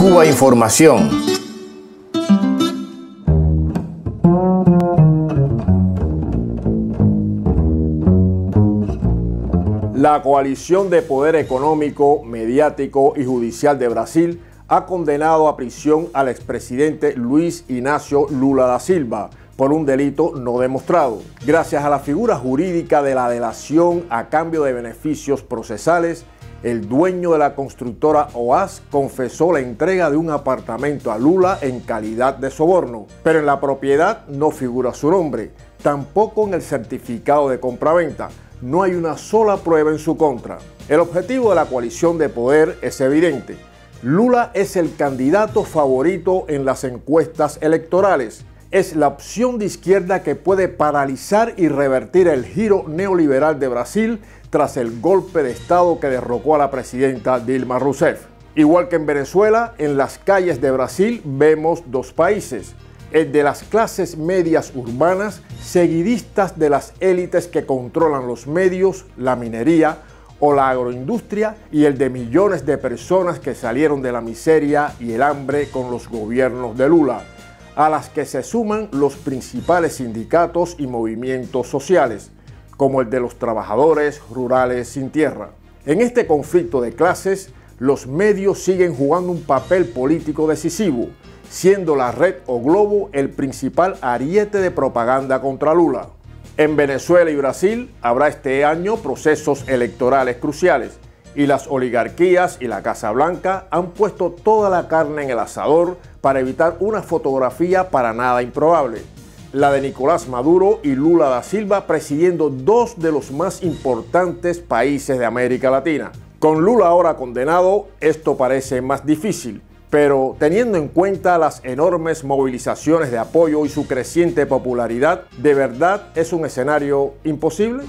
Cuba Información. La coalición de poder económico, mediático y judicial de Brasil ha condenado a prisión al expresidente Luis Ignacio Lula da Silva por un delito no demostrado. Gracias a la figura jurídica de la delación a cambio de beneficios procesales, el dueño de la constructora OAS confesó la entrega de un apartamento a Lula en calidad de soborno, pero en la propiedad no figura su nombre, tampoco en el certificado de compraventa. No hay una sola prueba en su contra. El objetivo de la coalición de poder es evidente. Lula es el candidato favorito en las encuestas electorales. Es la opción de izquierda que puede paralizar y revertir el giro neoliberal de Brasil tras el golpe de Estado que derrocó a la presidenta Dilma Rousseff. Igual que en Venezuela, en las calles de Brasil vemos dos países, el de las clases medias urbanas, seguidistas de las élites que controlan los medios, la minería o la agroindustria, y el de millones de personas que salieron de la miseria y el hambre con los gobiernos de Lula, a las que se suman los principales sindicatos y movimientos sociales como el de los trabajadores rurales sin tierra. En este conflicto de clases, los medios siguen jugando un papel político decisivo, siendo la red o globo el principal ariete de propaganda contra Lula. En Venezuela y Brasil habrá este año procesos electorales cruciales y las oligarquías y la Casa Blanca han puesto toda la carne en el asador para evitar una fotografía para nada improbable la de Nicolás Maduro y Lula da Silva presidiendo dos de los más importantes países de América Latina. Con Lula ahora condenado, esto parece más difícil, pero teniendo en cuenta las enormes movilizaciones de apoyo y su creciente popularidad, ¿de verdad es un escenario imposible?